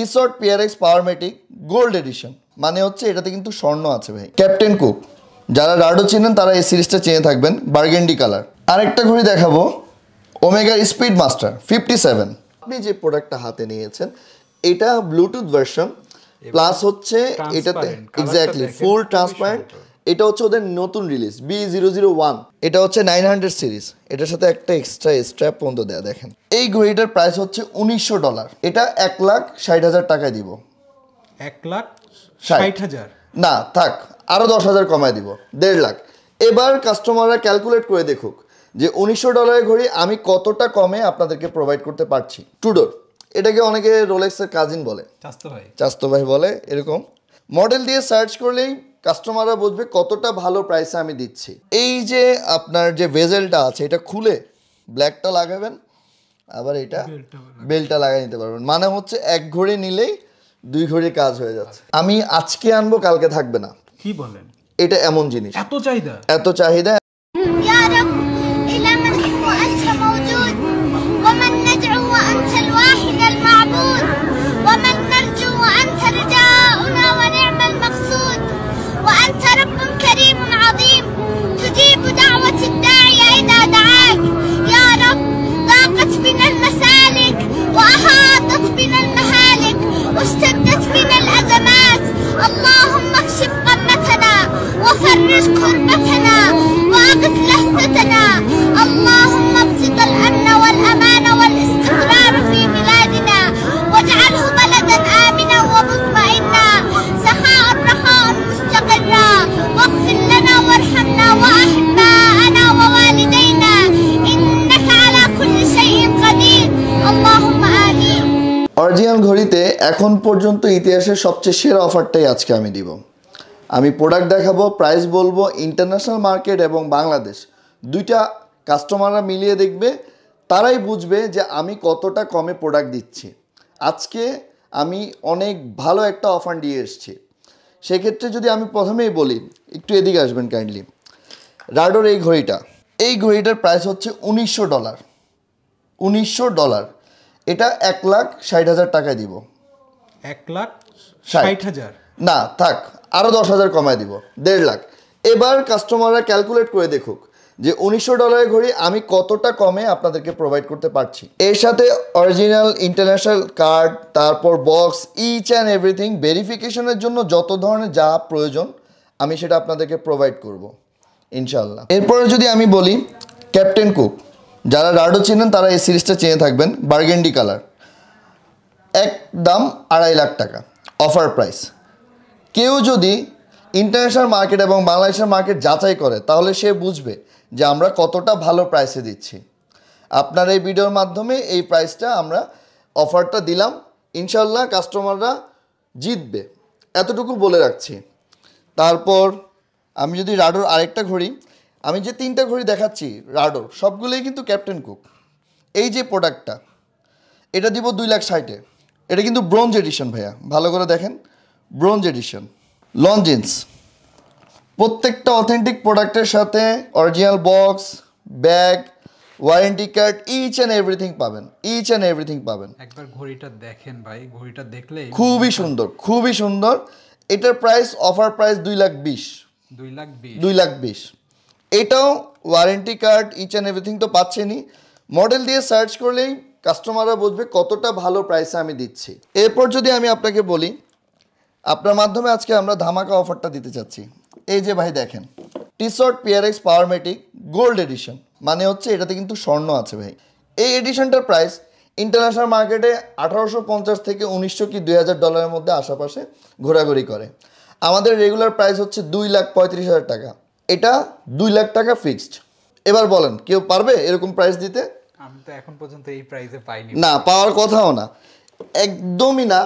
T shirt PRX powermatic gold edition মানে হচ্ছে এটাতে কিন্তু স্বর্ণ আছে ভাই। ক্যাপ্টেন কুক যারা রাডো চিনেন তারা এই সিরিজটা চেনে থাকবেন বার্গেন্ডি কালার আরেকটা ঘড়ি দেখাবো Omega speed master fifty seven আপনি যে প্রোডাক্টটা হাতে নিয়েছেন এটা ব্লুটুথ ভার্সন প্লাস হচ্ছে এটাতে এক্স্যাক্টলি ফুল ট্রান্সপারেন্ট। এটা হচ্ছে ওদের নতুন release B zero zero one এটা হচ্ছে নাইন হান্ড্রেড সিরিজ এটার সাথে একটা এক্সট্রা স্ট্র্যাপ পর্যন্ত দেয়া দেখেন। এই ঘড়িটার প্রাইস হচ্ছে উনিশশো ডলার এটা এক লাখ ষাট হাজার টাকায় দিব। এক লাখ ষাট। হাজার? না থাক আরও দশ হাজার কমায় দিব দেড় লাখ। এবার কাস্টমাররা ক্যালকুলেট করে দেখুক যে উনিশশো ডলারের ঘড়ি আমি কতটা কমে আপনাদেরকে প্রোভাইড করতে পারছি। টুডোর এটাকে অনেকে রোলেক্সের কাজিন বলে। চাস্তো ভাই। চাস্তো ভাই বলে এরকম। মডেল দিয়ে সার্চ করলেই কাস্টমাররা বুঝবে কতটা ভালো প্রাইসে আমি দিচ্ছি। এই যে আপনার যে ভেজেলটা আছে এটা খুলে ব্ল্যাকটা লাগাবেন আবার এটা বেলটা লাগাই নিতে পারবেন। মানে হচ্ছে এক ঘড়ি নিলেই দুই ঘড়ি কাজ হয়ে যাচ্ছে। আমি আজকে আনব কালকে থাকবে না। কি বলেন? এটা এমন জিনিস। এত চাহিদা? এত চাহিদা। অরিজিনাল ঘড়িতে এখন পর্যন্ত ইতিহাসের সবচেয়ে সেরা অফারটাই আজকে আমি দিব। আমি প্রোডাক্ট দেখাবো প্রাইস বলব ইন্টারন্যাশনাল মার্কেট এবং বাংলাদেশ। দুইটা কাস্টমাররা মিলিয়ে দেখবে, তারাই বুঝবে যে আমি কতটা কমে প্রোডাক্ট দিচ্ছি। আজকে আমি অনেক ভালো একটা অফার দিয়ে এসেছি। সেক্ষেত্রে যদি আমি প্রথমেই বলি, একটু এদিকে আসবেন কাইন্ডলি রাডোর এই ঘড়িটা, এই ঘড়িটার প্রাইস হচ্ছে উনিশশো ডলার উনিশশো ডলার এটা এক লাখ ষাট হাজার টাকায় দিব। এক লাখ ষাট। হাজার? না থাক আরও দশ হাজার কমায় দিব দেড় লাখ। এবার কাস্টমাররা ক্যালকুলেট করে দেখুক যে উনিশশো ডলারের ঘড়ি আমি কতটা কমে আপনাদেরকে প্রোভাইড করতে পারছি। এর সাথে অরিজিনাল ইন্টারন্যাশনাল কার্ড তারপর বক্স ইচ অ্যান্ড এভরিথিং ভেরিফিকেশনের জন্য যত ধরনের যা প্রয়োজন আমি সেটা আপনাদেরকে প্রোভাইড করব ইনশাল্লাহ এরপরে যদি আমি বলি ক্যাপ্টেন কুক যারা রাডো চেনেন, তারা এই সিরিজটা চেনে থাকবেন, বার্গেন্ডি কালার। এক দাম আড়াই লাখ টাকা, অফার প্রাইস। কেউ যদি ইন্টারন্যাশনাল মার্কেট এবং বাংলাদেশের মার্কেট যাচাই করে, তাহলে সে বুঝবে যে আমরা কতটা ভালো প্রাইসে দিচ্ছি। আপনার এই ভিডিওর মাধ্যমে এই প্রাইসটা আমরা অফারটা দিলাম ইনশাল্লাহ কাস্টমাররা জিতবে। এতটুকু বলে রাখছি। তারপর আমি যদি রাডোর আরেকটা ঘড়ি আমি যে তিনটা ঘড়ি দেখাচ্ছি রাডোর সবগুলোই কিন্তু ক্যাপ্টেন কুক। এই যে প্রোডাক্টটা এটা দিব দুই লাখ ষাটে। এটা কিন্তু ব্রোঞ্জ এডিশন ভাইয়া। ভালো করে দেখেন। Bronze addition. লঞ্জিন্স প্রত্যেকটা অথেন্টিক প্রোডাক্টের সাথে original box bag warranty card each and everything পাবেন। ইচ অ্যান্ড এভরিথিং পাবেন। একবার ঘড়িটা দেখেন ভাই ঘড়িটা দেখলে খুবই সুন্দর খুবই সুন্দর। এটার প্রাইস অফার প্রাইস দুই লাখ বিশ। দুই লাখ বিশ। দুই লাখ বিশ। এটাও warranty card each and everything তো পাচ্ছেনই। মডেল দিয়ে সার্চ করলেই কাস্টমাররা বুঝবে কতটা ভালো প্রাইসে আমি দিচ্ছি। এরপর যদি আমি আপনাকে বলি, আপনার মাধ্যমে আজকে আমরা ধামাকা অফারটা দিতে চাচ্ছি। এই যে ভাই দেখেন T shirt PRX Powermatic gold edition মানে হচ্ছে এটাতে কিন্তু স্বর্ণ আছে ভাই। এই এডিশনটার প্রাইস ইন্টারন্যাশনাল মার্কেটে আঠারোশো পঞ্চাশ থেকে উনিশশো কি দুই হাজার ডলারের মধ্যে আশেপাশে ঘোরাঘুরি করে। আমাদের রেগুলার প্রাইস হচ্ছে দুই লাখ পঁয়ত্রিশ হাজার টাকা। এটা দুই লাখ টাকা ফিক্সড এবার বলেন কেউ পারবে এরকম প্রাইস দিতে? আমি তো এখন পর্যন্ত এই প্রাইসে পাইনি। না পাওয়ার কথাও না। একদমই না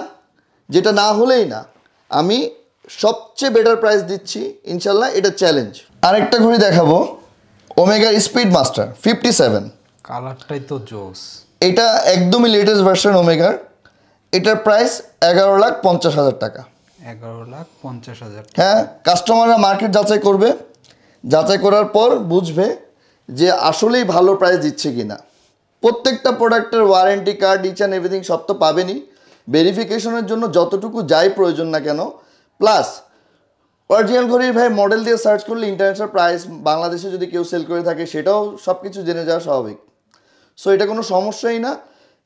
যেটা না হলেই না। আমি সবচেয়ে বেটার প্রাইস দিচ্ছি ইনশাল্লাহ এটা চ্যালেঞ্জ আরেকটা ঘড়ি দেখাবো Omega speed master fifty seven কালারটাই তো জোস। এটা একদমই লেটেস্ট ভার্সন ওমেগার এটার প্রাইস এগারো লাখ পঞ্চাশ হাজার টাকা। এগারো লাখ পঞ্চাশ হাজার হ্যাঁ কাস্টমাররা মার্কেট যাচাই করবে। যাচাই করার পর বুঝবে যে আসলেই ভালো প্রাইস দিচ্ছে কি না প্রত্যেকটা প্রোডাক্টের warranty card each and everything সব তো পাবেনই। ভেরিফিকেশনের জন্য যতটুকু যাই প্রয়োজন না কেন। প্লাস অরিজিনাল ঘড়ির ভাই মডেল দিয়ে সার্চ করলে ইন্টারন্যাশনাল প্রাইস বাংলাদেশে যদি কেউ সেল করে থাকে, সেটাও সব কিছু জেনে যাওয়া স্বাভাবিক। সো এটা কোনো সমস্যাই না।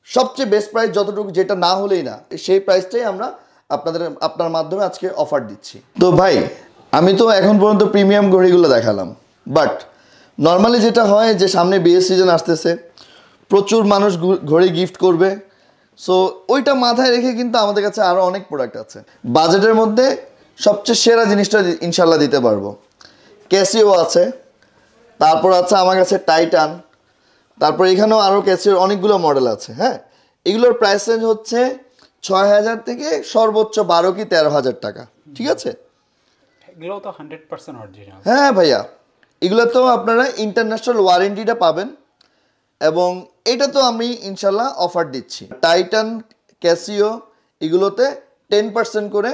সবচেয়ে বেস্ট প্রাইস যতটুকু যেটা না হলেই না, সেই প্রাইসটাই আমরা আপনাদের, আপনার মাধ্যমে আজকে অফার দিচ্ছি। তো ভাই আমি তো এখন পর্যন্ত প্রিমিয়াম ঘড়িগুলো দেখালাম। বাট নর্মালি যেটা হয় যে সামনে বিয়ের সিজন আসতেছে, প্রচুর মানুষ ঘড়ি গিফট করবে। সো ওইটা মাথায় রেখে কিন্তু আমাদের কাছে আরও অনেক প্রোডাক্ট আছে। বাজেটের মধ্যে সবচেয়ে সেরা জিনিসটা ইনশাল্লাহ দিতে পারব। ক্যাসিও আছে। তারপর আছে আমার কাছে টাইটান তারপর এখানেও আরও ক্যাসিওর অনেকগুলো মডেল আছে হ্যাঁ? এগুলোর প্রাইস রেঞ্জ হচ্ছে ছয় হাজার থেকে সর্বোচ্চ বারো কি তেরো হাজার টাকা, ঠিক আছে? হ্যাঁ ভাইয়া, এগুলো তো আপনারা ইন্টারন্যাশনাল ওয়ারেন্টিটা পাবেন এবং এটা তো আমি ইনশাল্লাহ অফার দিচ্ছি। টাইটান ক্যাসিও এগুলোতে টেন পার্সেন্ট করে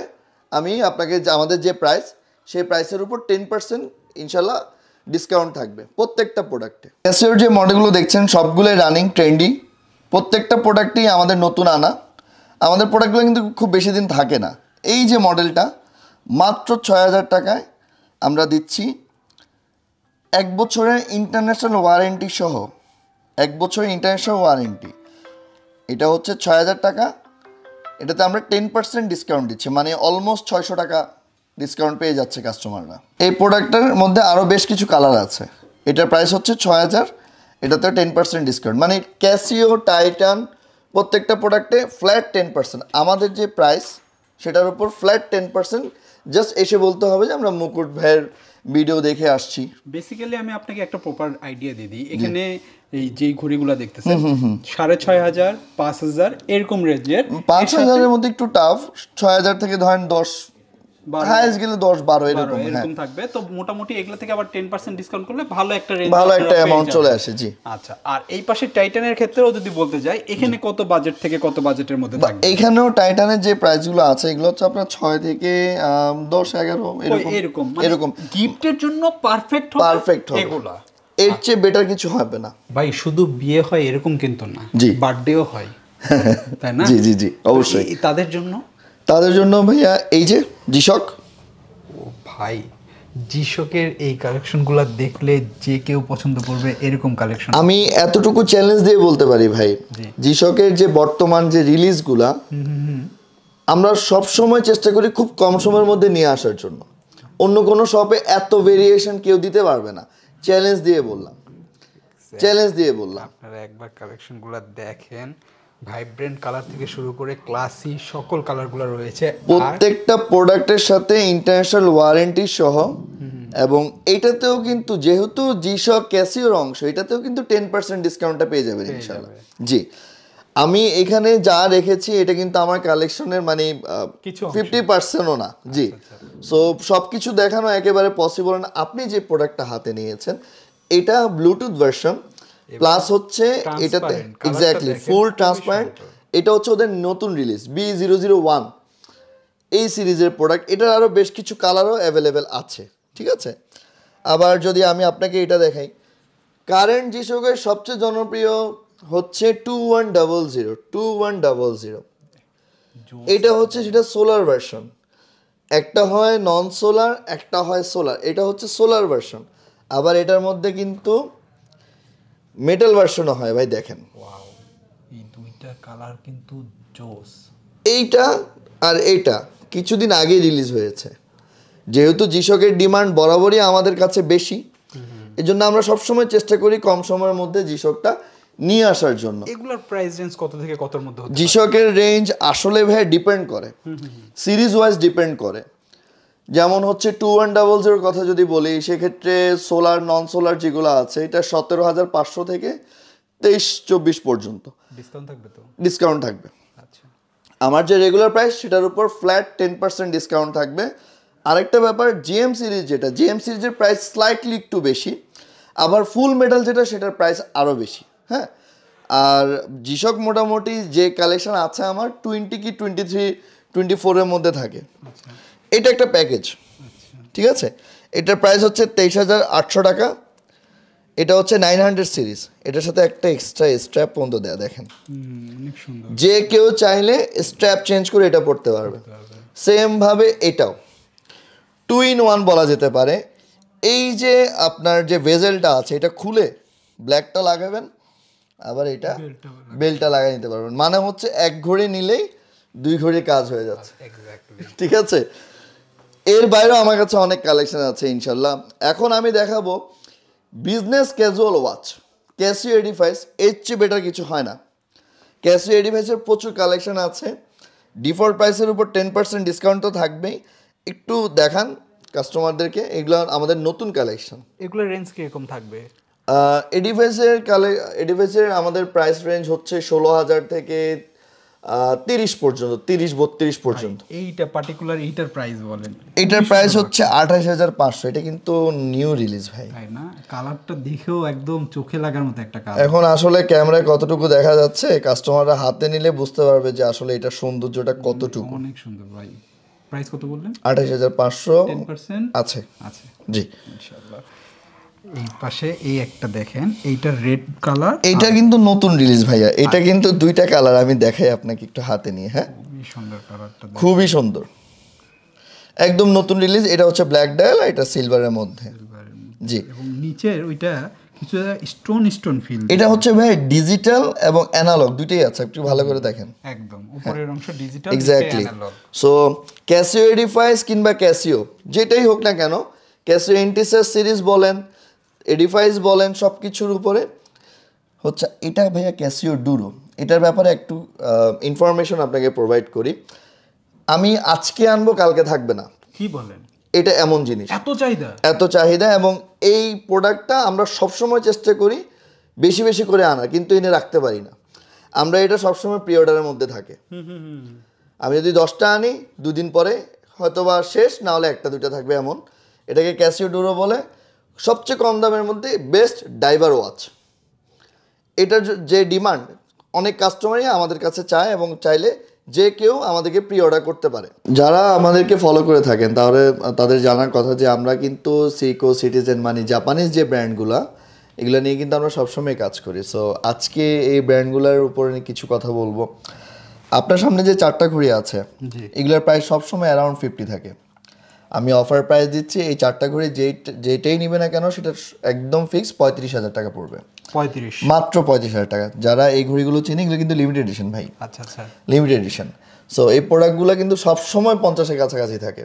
আমি আপনাকে আমাদের যে প্রাইস সেই প্রাইসের উপর টেন পার্সেন্ট ইনশাল্লাহ ডিসকাউন্ট থাকবে প্রত্যেকটা প্রোডাক্টে ক্যাসিওর যে মডেলগুলো দেখছেন, সবগুলোই রানিং ট্রেন্ডি প্রত্যেকটা প্রোডাক্টই আমাদের নতুন আনা। আমাদের প্রোডাক্টগুলো কিন্তু খুব বেশি দিন থাকে না। এই যে মডেলটা মাত্র ছয় হাজার টাকায় আমরা দিচ্ছি এক বছরের ইন্টারন্যাশনাল ওয়ারেন্টি সহ, এক বছরের ইন্টারন্যাশনাল ওয়ারেন্টি এটা হচ্ছে ছয় হাজার টাকা। এটাতে আমরা টেন পার্সেন্ট ডিসকাউন্ট দিচ্ছি মানে অলমোস্ট ছয়শো টাকা ডিসকাউন্ট পেয়ে যাচ্ছে কাস্টমাররা এই প্রোডাক্টের মধ্যে আরও বেশ কিছু কালার আছে। এটার প্রাইস হচ্ছে ছয় হাজার এটাতে টেন পার্সেন্ট ডিসকাউন্ট মানে ক্যাসিও টাইটান প্রত্যেকটা প্রোডাক্টে ফ্ল্যাট টেন পার্সেন্ট আমাদের যে প্রাইস সেটার উপর ফ্ল্যাট টেন পার্সেন্ট জাস্ট এসে বলতে হবে যে আমরা মুকুট ভাইয়ের ভিডিও দেখে আসছি। বেসিক্যালি আমি আপনাকে একটা প্রপার আইডিয়া দিয়ে দিই। এখানে এই যে ঘড়িগুলো দেখতেছেন সাড়ে ছয় হাজার পাঁচ হাজার এরকম রেঞ্জের পাঁচ হাজারের মধ্যে একটু টাফ ছয় হাজার থেকে ধরেন দশ গেলে এরকম হ্যাঁ। এরকম থাকবে। তো মোটামুটি এগুলো থেকে আবার টেন পার্সেন্ট ডিসকাউন্ট করলে ভালো একটা রেঞ্জ ভালো একটা অ্যামাউন্ট চলে আসে জি। আচ্ছা আর এই পাশে টাইটানের ক্ষেত্রেও যদি বলতে যাই এখানে কত বাজেট থেকে কত বাজেটের মধ্যে থাকবে? এইখানেও টাইটানের যে প্রাইসগুলো আছে এগুলো হচ্ছে আপনার ছয় থেকে এরকম। এরকম এরকম। গিফটের জন্য পারফেক্ট পারফেক্ট হবে। এগুলা? এর চেয়ে বেটার কিছু হবে না। ভাই শুধু বিয়ে হয় এরকম কিন্তু না জি। বার্থডেও হয়। তাই না? জি জি জি অবশ্যই। তাদের জন্য তাদের জন্য ভাইয়া এই যে জিশক। ভাই জিশকের এই কালেকশনগুলো দেখলে যে কেউ পছন্দ করবে এরকম কালেকশন আমি এতটুকু চ্যালেঞ্জ দিয়ে বলতে পারি ভাই। জিশকের যে বর্তমান যে রিলিজগুলা আমরা সব সময় চেষ্টা করি খুব কম সময়ের মধ্যে নিয়ে আসার জন্য। অন্য কোনো শপে এত ভেরিয়েশন কেউ দিতে পারবে না। চ্যালেঞ্জ দিয়ে বললাম। চ্যালেঞ্জ দিয়ে বললাম। আপনারা একবার কালেকশনগুলো দেখেন। ভাইব্রেন্ট কালার থেকে শুরু করে ক্লাসি সকল কালারগুলো রয়েছে। প্রত্যেকটা প্রোডাক্টের সাথে ইন্টারন্যাশনাল ওয়ারেন্টি সহ এবং এটাতেও কিন্তু যেহেতু জিশক ক্যাসিওর অংশ এটাতেও কিন্তু টেন পার্সেন্ট ডিসকাউন্টটা পেয়ে যাবেন ইনশাল্লাহ। জি। আমি এখানে যা রেখেছি এটা কিন্তু আমার কালেকশনের মানে। ফিফটি পার্সেন্টও না। জি। সো সব কিছু দেখানো একেবারে পসিবল না। আপনি যে প্রোডাক্টটা হাতে নিয়েছেন এটা ব্লুটুথ ভার্সন প্লাস হচ্ছে এটাতে এক্স্যাক্টলি ফুল ট্রান্সপারেন্ট এটা হচ্ছে ওদের নতুন release B zero zero one এই সিরিজের প্রোডাক্ট এটার আরও বেশ কিছু কালারও অ্যাভেলেবেল আছে ঠিক আছে? আবার যদি আমি আপনাকে এটা দেখাই কারেন্ট জিশোকের সবচেয়ে জনপ্রিয় হচ্ছে two one double zero two one double zero এটা হচ্ছে সেটা সোলার ভার্সন একটা হয় নন সোলার একটা হয় সোলার এটা হচ্ছে সোলার ভার্সন আবার এটার মধ্যে কিন্তু মেটাল ভার্সনও হয় ভাই দেখেন। ওয়াও এই দুইটা কালার কিন্তু জোস। এইটা আর এইটা কিছুদিন আগে রিলিজ হয়েছে। যেহেতু জিশকের ডিমান্ড বরাবরই আমাদের কাছে বেশি এজন্য আমরা সবসময় চেষ্টা করি কম সময়ের মধ্যে জিশকটা নিয়ে আসার জন্য। এগুলোর প্রাইস রেঞ্জ কত থেকে কতর মধ্যে জিশকের রেঞ্জ আসলে ভাই ডিপেন্ড করে। সিরিজ ওয়াইজ ডিপেন্ড করে। যেমন হচ্ছে টু ওয়ান ডাবল জিরোর কথা যদি বলি সেক্ষেত্রে সোলার নন সোলার যেগুলো আছে এটা সতেরো হাজার পাঁচশো থেকে তেইশ চব্বিশ পর্যন্ত। ডিসকাউন্ট থাকবে তো? ডিসকাউন্ট থাকবে। আচ্ছা। আমার যে রেগুলার প্রাইস সেটার উপর ফ্ল্যাট টেন পার্সেন্ট ডিসকাউন্ট থাকবে। আরেকটা ব্যাপার জিএম সিরিজ যেটা জিএম সিরিজের প্রাইস স্লাইটলি একটু বেশি আবার ফুল মেটাল যেটা সেটার প্রাইস আরও বেশি হ্যাঁ? আর জিশক মোটামুটি যে কালেকশন আছে আমার টোয়েন্টি কি টোয়েন্টি থ্রি টোয়েন্টি ফোরের মধ্যে থাকে। এটা একটা প্যাকেজ ঠিক আছে? এটার প্রাইস হচ্ছে তেইশ হাজার আটশো টাকা। এটা হচ্ছে নাইন হান্ড্রেড সিরিজ এটার সাথে একটা এক্সট্রা স্ট্র্যাপ পর্যন্ত দেয়া দেখেন। যে কেউ চাইলে স্ট্র্যাপ চেঞ্জ করে এটা পড়তে পারবে। সেমভাবে এটাও। টু ইন ওয়ান বলা যেতে পারে। এই যে আপনার যে ভেজেলটা আছে এটা খুলে ব্ল্যাকটা লাগাবেন আবার এটা বেলটা লাগিয়ে নিতে পারবেন। মানে হচ্ছে এক ঘড়ি নিলেই দুই ঘড়ি কাজ হয়ে যাচ্ছে। ঠিক আছে? এর বাইরেও আমার কাছে অনেক কালেকশন আছে ইনশাল্লাহ এখন আমি দেখাবো business casual watch Casio Edifice এর চেয়ে বেটার কিছু হয় না। ক্যাসিও এডিফাইসের প্রচুর কালেকশান আছে। ডিফল্ট প্রাইসের উপর টেন পার্সেন্ট ডিসকাউন্ট তো থাকবেই। একটু দেখান কাস্টমারদেরকে এগুলো আমাদের নতুন কালেকশন এগুলো রেঞ্জ কীরকম থাকবে? এডিফাইসের কালে এডিফাইসের আমাদের প্রাইস রেঞ্জ হচ্ছে ষোলো হাজার থেকে তিরিশ পর্যন্ত তিরিশ বত্রিশ পর্যন্ত। এইটা পার্টিকুলার এইটার প্রাইস বলেন। এটার প্রাইস হচ্ছে আঠাশ হাজার পাঁচশো এটা কিন্তু নিউ রিলিজ ভাই। তাই না কালারটা দেখেও একদম চোখে লাগার মতো একটা কালার এখন আসলে ক্যামেরায় কতটুকু দেখা যাচ্ছে কাস্টমাররা হাতে নিলে বুঝতে পারবে যে আসলে এটা সৌন্দর্যটা কতটুকু। অনেক সুন্দর ভাই। প্রাইস কত বললেন? আঠাশ হাজার পাঁচশো আছে। আছে। জি। ইনশাআল্লাহ। এই পাশে এই একটা দেখেন এইটা রেড কালার এইটা কিন্তু নতুন রিলিজ ভাইয়া। এটা কিন্তু দুইটা কালার আমি দেখাই আপনাকে একটু হাতে নিয়ে হ্যাঁ? খুবই সুন্দর কালারটা খুবই সুন্দর। একদম নতুন রিলিজ এটা হচ্ছে ব্ল্যাক ডায়াল এটা সিলভারের মধ্যে। জি। এবং নিচের ওইটা কিছু স্টোন স্টোন ফিল এটা হচ্ছে ভাই ডিজিটাল এবং অ্যানালগ দুইটাই আছে একটু ভালো করে দেখেন। একদম উপরের অংশ digital exactly so Casio Edifice কিংবা ক্যাসিও যেটাই হোক না কেন ক্যাসিও এন্টিসাস সিরিজ বলেন এডিফাইস বলেন সব কিছুর উপরে। হচ্ছে এটা ভাইয়া ক্যাসিও ডুরো। এটার ব্যাপারে একটু ইনফরমেশন আপনাকে প্রোভাইড করি। আমি আজকে আনব কালকে থাকবে না। কি বলেন? এটা এমন জিনিস। এত চাহিদা? এত চাহিদা এবং এই প্রোডাক্টটা আমরা সবসময় চেষ্টা করি বেশি বেশি করে আনার কিন্তু এনে রাখতে পারি না। আমরা এটা সবসময় প্রি অর্ডারের মধ্যে থাকে। আমি যদি দশটা আনি দুদিন পরে হয়তো বা শেষ না হলে একটা দুইটা থাকবে এমন। এটাকে ক্যাসিও ডুরো বলে। সবচেয়ে কম দামের মধ্যে বেস্ট ডাইভার ওয়াচ। এটার যে- ডিমান্ড অনেক কাস্টমারই আমাদের কাছে চায় এবং চাইলে যে কেউ আমাদেরকে প্রি অর্ডার করতে পারে। যারা আমাদেরকে ফলো করে থাকেন তাহলে তাদের জানার কথা যে আমরা কিন্তু সিকো সিটিজেন মানে জাপানিজ যে ব্র্যান্ডগুলা এগুলো নিয়ে কিন্তু আমরা সবসময় কাজ করি। সো আজকে এই ব্র্যান্ডগুলোর উপরে কিছু কথা বলব। আপনার সামনে যে চারটা ঘড়ি আছে। এগুলোর প্রায় সবসময় অ্যারাউন্ড ফিফটি থাকে। আমি অফার প্রাইস দিচ্ছি এই চারটা ঘড়ি যেই যেটাই নিবে না কেন সেটা একদম ফিক্স পঁয়ত্রিশ হাজার টাকা পড়বে। পঁয়ত্রিশ। মাত্র পঁয়ত্রিশ হাজার টাকা। যারা এই ঘড়িগুলো চিনি এগুলো কিন্তু লিমিটেড এডিশন ভাই। আচ্ছা আচ্ছা। লিমিটেড এডিশন সো এই প্রোডাক্টগুলো কিন্তু সবসময় পঞ্চাশের কাছাকাছি থাকে।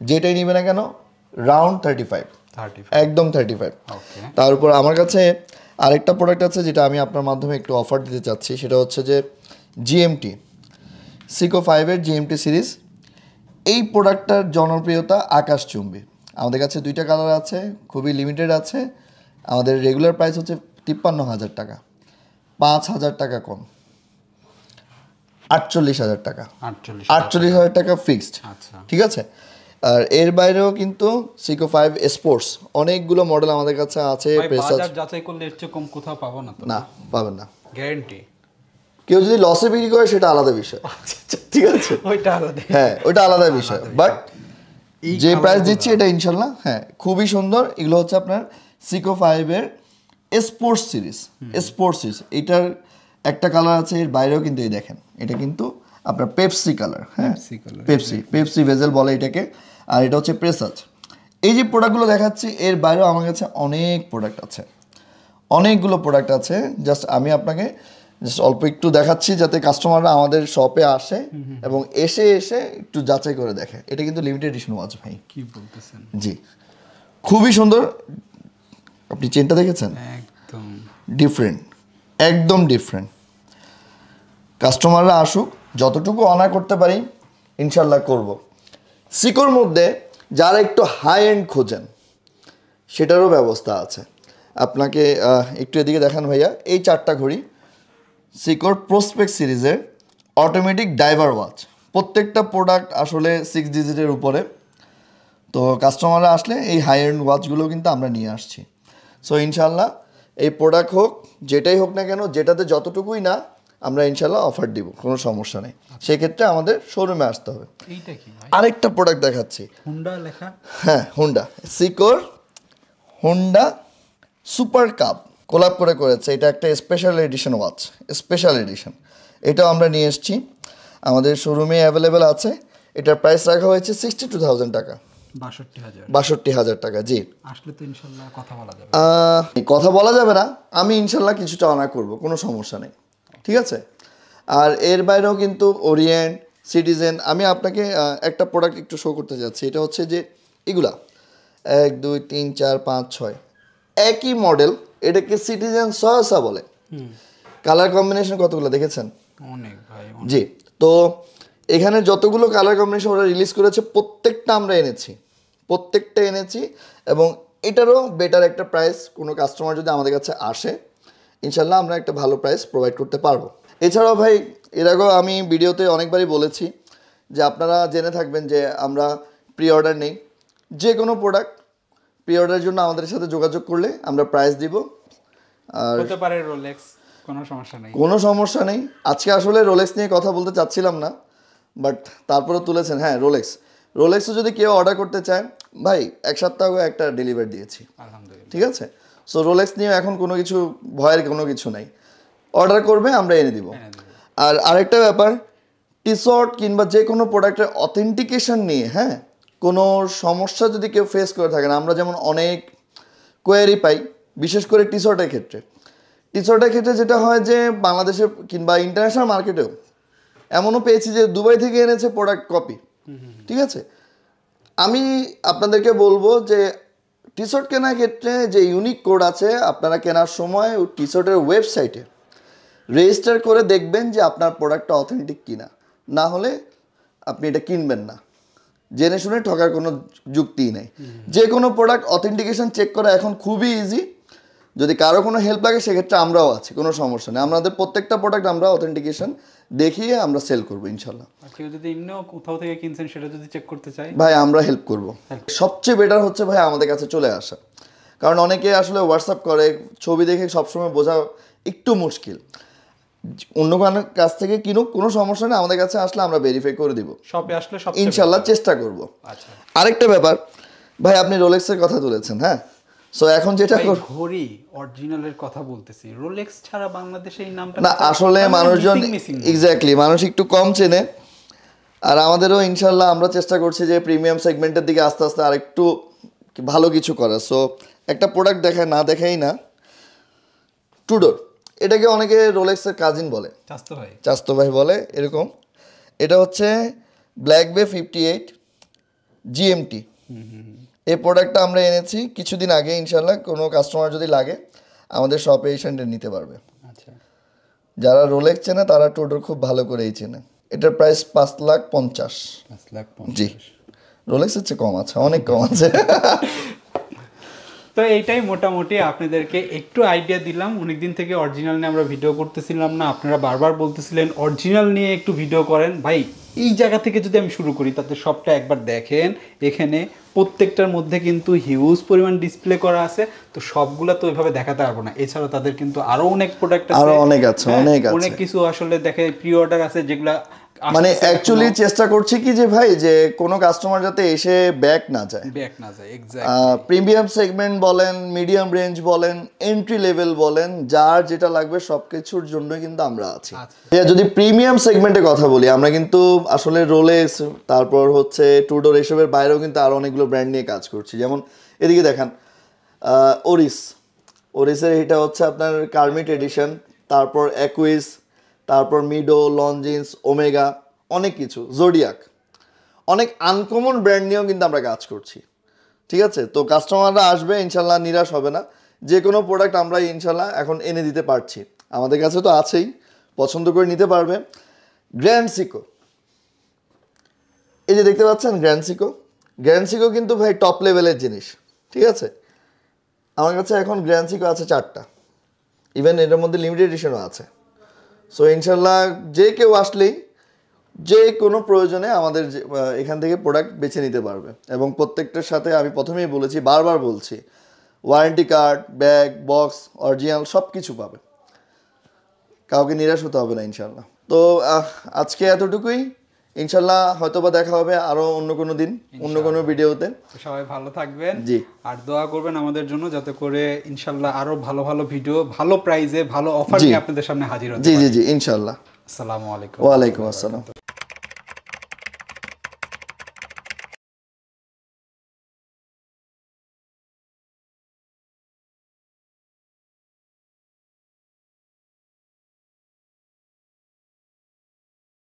যেটাই নিবে না কেন রাউন্ড থার্টি ফাইভ একদম থার্টি ফাইভ তার উপর আমার কাছে আরেকটা প্রোডাক্ট আছে যেটা আমি আপনার মাধ্যমে একটু অফার দিতে চাচ্ছি। সেটা হচ্ছে যে জিএমটি সিকো ফাইভের জিএমটি সিরিজ এই প্রোডাক্টটার জনপ্রিয়তা আকাশচুম্বী। আমাদের কাছে দুইটা কালার আছে খুবই লিমিটেড আছে। আমাদের রেগুলার প্রাইস হচ্ছে তিপ্পান্ন হাজার টাকা। পাঁচ হাজার টাকা কম। আটচল্লিশ হাজার টাকা। আটচল্লিশ হাজার টাকা। ফিক্সড আচ্ছা। ঠিক আছে? আর এর বাইরেও কিন্তু সিকো ফাইভ স্পোর্টস অনেকগুলো মডেল আমাদের কাছে আছে ভাই, প্রেসাজ বাজার যাচাই করলে এর চেয়ে কম কোথাও পাবো না না পাবেন না। গ্যারান্টি কেউ যদি লসে বিক্রি করে সেটা আলাদা বিষয়। ঠিক আছে। ওইটা আলাদা। হ্যাঁ ওইটা আলাদা বিষয়। বাট যে প্রাইস দিচ্ছি এটা ইনশাল্লাহ হ্যাঁ খুবই সুন্দর। এগুলো হচ্ছে আপনার সিকো ফাইভের স্পোর্টস সিরিজ স্পোর্টস সিরিজ এটার একটা কালার আছে এর বাইরেও কিন্তু এই দেখেন। এটা কিন্তু আপনার পেপসি কালার হ্যাঁ। পেপসি পেপসি ভেজেল বলে এটাকে। আর এটা হচ্ছে প্রেসাজ এই যে প্রোডাক্টগুলো দেখাচ্ছি এর বাইরেও আমার কাছে অনেক প্রোডাক্ট আছে। অনেকগুলো প্রোডাক্ট আছে। জাস্ট আমি আপনাকে জাস্ট অল্প একটু দেখাচ্ছি যাতে কাস্টমাররা আমাদের শপে আসে এবং এসে এসে একটু যাচাই করে দেখে। এটা কিন্তু লিমিটেড এডিশন ওয়াচ ভাই। কি বলতেছেন? জি। খুবই সুন্দর। আপনি চেনটা দেখেছেন? একদম। ডিফারেন্ট একদম ডিফারেন্ট কাস্টমাররা আসুক যতটুকু অনার করতে পারি ইনশাল্লাহ করব। সিকোর মধ্যে যারা একটু হাই এন্ড খোঁজেন সেটারও ব্যবস্থা আছে। আপনাকে একটু এদিকে দেখান ভাইয়া। এই চারটা ঘড়ি সিকোর প্রসপেক্ট সিরিজের অটোমেটিক ডাইভার ওয়াচ প্রত্যেকটা প্রোডাক্ট আসলে সিক্স ডিজিটের উপরে। তো কাস্টমাররা আসলে এই হাই এন্ড ওয়াচগুলো কিন্তু আমরা নিয়ে আসছি। সো ইনশাল্লাহ এই প্রোডাক্ট হোক যেটাই হোক না কেন যেটাতে যতটুকুই না আমরা ইনশাল্লাহ অফার দিব কোনো সমস্যা নেই। সেক্ষেত্রে আমাদের শোরুমে আসতে হবে। এইটা কি ভাই? আরেকটা প্রোডাক্ট দেখাচ্ছি। হুন্ডা লেখা? হ্যাঁ হুন্ডা সিকোর হুন্ডা সুপার কাপ কোলাপ করে করেছে এটা একটা special edition watch special edition এটাও আমরা নিয়ে এসেছি। আমাদের শোরুমে অ্যাভেলেবেল আছে। এটার প্রাইস রাখা হয়েছে সিক্সটি টু থাউজেন্ড টাকা। বাষট্টি হাজার। টাকা জি। আসলে তো ইনশাল্লাহ কথা বলা যাবে কথা বলা যাবে না। আমি ইনশাল্লাহ কিছুটা অনার করব কোনো সমস্যা নেই। ঠিক আছে? আর এর বাইরেও কিন্তু ওরিয়েন্ট সিটিজেন আমি আপনাকে একটা প্রোডাক্ট একটু শো করতে যাচ্ছি। এটা হচ্ছে যে এগুলা। এক দুই তিন চার পাঁচ ছয়। একই মডেল এটাকে সিটিজেন সহসা বলে। কালার কম্বিনেশন কতগুলো দেখেছেন? অনেক ভাই জি তো এখানে যতগুলো কালার কম্বিনেশন ওরা রিলিজ করেছে প্রত্যেকটা আমরা এনেছি। প্রত্যেকটা এনেছি এবং এটারও বেটার একটা প্রাইস কোনো কাস্টমার যদি আমাদের কাছে আসে ইনশাল্লাহ আমরা একটা ভালো প্রাইস প্রোভাইড করতে পারব। এছাড়াও ভাই এর আগেও আমি ভিডিওতে অনেকবারই বলেছি যে আপনারা জেনে থাকবেন যে আমরা প্রি অর্ডার নেই। যে কোনো প্রোডাক্ট প্রি অর্ডারের জন্য আমাদের সাথে যোগাযোগ করলে আমরা প্রাইস দিব। আর হতে পারে রোলেক্স কোনো সমস্যা নেই। কোনো সমস্যা নেই। আজকে আসলে রোলেক্স নিয়ে কথা বলতে চাচ্ছিলাম না বাট তারপরে তুলেছেন। হ্যাঁ রোলেক্স রোলেক্সও যদি কেউ অর্ডার করতে চায় ভাই এক সপ্তাহ আগে একটা ডেলিভারি দিয়েছি। আলহামদুলিল্লাহ। ঠিক আছে? সো রোলেক্স নিয়ে এখন কোনো কিছু ভয়ের কোনো কিছু নাই। অর্ডার করবে আমরা এনে দিব। আর আরেকটা ব্যাপার টি শার্ট কিংবা যে কোনো প্রোডাক্টের অথেন্টিকেশন নিয়ে হ্যাঁ কোনো সমস্যা যদি কেউ ফেস করে থাকেন আমরা যেমন অনেক কোয়ারি পাই, বিশেষ করে টি শার্টের ক্ষেত্রে। টি শার্টের ক্ষেত্রে যেটা হয় যে বাংলাদেশে কিংবা ইন্টারন্যাশনাল মার্কেটেও এমনও পেয়েছি যে, দুবাই থেকে এনেছে প্রোডাক্ট কপি ঠিক আছে? আমি আপনাদেরকে বলব যে টি শার্ট কেনার ক্ষেত্রে যে ইউনিক কোড আছে, আপনারা কেনার সময় টি শার্টের ওয়েবসাইটে রেজিস্টার করে দেখবেন যে, আপনার প্রোডাক্টটা অথেন্টিক কিনা। না হলে আপনি এটা কিনবেন না। জেনে শুনে ঠকার কোনো যুক্তিই নেই। যে কোনো প্রোডাক্ট অথেন্টিকেশন চেক করা এখন খুবই ইজি যদি কারও কোনো হেল্প লাগে সেক্ষেত্রে আমরাও আছি কোনো সমস্যা নেই। আমাদের প্রত্যেকটা প্রোডাক্ট আমরা অথেন্টিকেশন দেখিয়ে আমরা সেল করব ইনশাল্লাহ। কেউ যদি এমনিও কোথাও থেকে কিনছেন সেটা যদি চেক করতে চাই? ভাই আমরা হেল্প করব। সবচেয়ে বেটার হচ্ছে ভাই আমাদের কাছে চলে আসা। কারণ অনেকে আসলে হোয়াটসঅ্যাপ করে ছবি দেখে সবসময় বোঝা একটু মুশকিল। অন্য কারও কাছ থেকে কিনুক কোনো সমস্যা নেই আমাদের কাছে আসলে আমরা ভেরিফাই করে দিব। শপে আসলে সব ইনশাল্লাহ চেষ্টা করব। আচ্ছা। আরেকটা ব্যাপার ভাই আপনি রোলেক্সের কথা তুলেছেন হ্যাঁ? সো এখন যেটা কর- ঘড়ি অরিজিনালের কথা বলতেছি। রোলেক্স ছাড়া বাংলাদেশে এই নামটা না আসলে মানুষজন এক্স্যাক্টলি মানুষ একটু কম চেনে। আর আমাদেরও ইনশাল্লাহ আমরা চেষ্টা করছি যে প্রিমিয়াম সেগমেন্টের দিকে আস্তে আস্তে আরেকটু ভালো কিছু করার। সো একটা প্রোডাক্ট দেখায় না দেখাই না। টুডোর এটাকে অনেকে রোলেক্সের কাজিন বলে। চাস্তো ভাই। চাস্তো ভাই বলে এরকম। এটা হচ্ছে ব্ল্যাক বে ফিফটি এইট জিএমটি এই প্রোডাক্টটা আমরা এনেছি কিছুদিন আগে ইনশাল্লাহ কোনো কাস্টমার যদি লাগে আমাদের শপে এসে নিতে পারবে। আচ্ছা। যারা রোলেক্স চেনে তারা টোটোর খুব ভালো করেই চেনে। এটার প্রাইস পাঁচ লাখ পঞ্চাশ। পাঁচ লাখ জি। রোলেক্সের চেয়ে কম আছে অনেক কম আছে। তো এইটাই মোটামুটি আপনাদেরকে একটু আইডিয়া দিলাম। অনেকদিন থেকে অরিজিনাল নিয়ে আমরা ভিডিও করতেছিলাম না আপনারা বারবার বলতেছিলেন অরিজিনাল নিয়ে একটু ভিডিও করেন। ভাই এই জায়গা থেকে যদি আমি শুরু করি তাতে সবটা একবার দেখেন। এখানে প্রত্যেকটার মধ্যে কিন্তু হিউজ পরিমাণ ডিসপ্লে করা আছে। তো সবগুলা তো ওইভাবে দেখাতে পারব না। এছাড়া তাদের কিন্তু আরও অনেক প্রোডাক্ট আছে। আরও অনেক আছে, হ্যাঁ, অনেক আছে। অনেক কিছু আসলে দেখে প্রি অর্ডার আছে যেগুলা মানে অ্যাকচুয়ালি চেষ্টা করছি কি যে ভাই যে কোনো কাস্টমার যাতে এসে ব্যাক না যায়। ব্যাক না যায় এক্স্যাক্ট প্রিমিয়াম সেগমেন্ট বলেন মিডিয়াম রেঞ্জ বলেন এন্ট্রি লেভেল বলেন যার যেটা লাগবে সবকিছুর জন্য কিন্তু আমরা আছি। আচ্ছা। যদি প্রিমিয়াম সেগমেন্টে কথা বলি আমরা কিন্তু আসলে রোলেক্স তারপর হচ্ছে টুডোর এসবের বাইরেও কিন্তু আরও অনেকগুলো ব্র্যান্ড নিয়ে কাজ করছি। যেমন এদিকে দেখান ওরিস ওরিসের এটা হচ্ছে আপনার কার্মিট এডিশন তারপর অ্যাকুইস তারপর মিডো লঞ্জিন্স ওমেগা, অনেক কিছু, জোডিয়াক। অনেক আনকমন ব্র্যান্ড নিয়েও কিন্তু আমরা কাজ করছি। ঠিক আছে? তো কাস্টমাররা আসবে ইনশাল্লাহ নিরাশ হবে না। যে কোনো প্রোডাক্ট আমরা ইনশাল্লাহ এখন এনে দিতে পারছি। আমাদের কাছে তো আছেই, পছন্দ করে নিতে পারবে। গ্র্যান্ড সিকো এই যে দেখতে পাচ্ছেন গ্র্যান্ড সিকো গ্র্যান্ড সিকো কিন্তু ভাই টপ লেভেলের জিনিস। ঠিক আছে? আমার কাছে এখন গ্র্যান্ড সিকো আছে চারটা। ইভেন এটার মধ্যে লিমিটেড এডিশনও আছে। সো ইনশাল্লাহ যে কেউ আসলেই যে কোনো প্রয়োজনে আমাদের এখান থেকে প্রোডাক্ট বেছে নিতে পারবে। এবং প্রত্যেকটার সাথে আমি প্রথমেই বলেছি, বারবার বলছি warranty card bag box original সব কিছু পাবে। কাউকে নিরাশ হতে হবে না, ইনশাল্লাহ। তো আজকে এতটুকুই। ইনশাল্লাহ হয়তোবা দেখা হবে আরও অন্য কোনো দিন অন্য কোনো ভিডিওতে। সবাই ভালো থাকবেন। জি। আর দোয়া করবেন আমাদের জন্য যাতে করে ইনশাল্লাহ আরও ভালো ভালো ভিডিও ভালো প্রাইজে ভালো অফার নিয়ে আপনাদের সামনে হাজির হতে জি জি জি ইনশাল্লাহ। আসসালামু আলাইকুম। ওয়া আলাইকুম আসসালাম।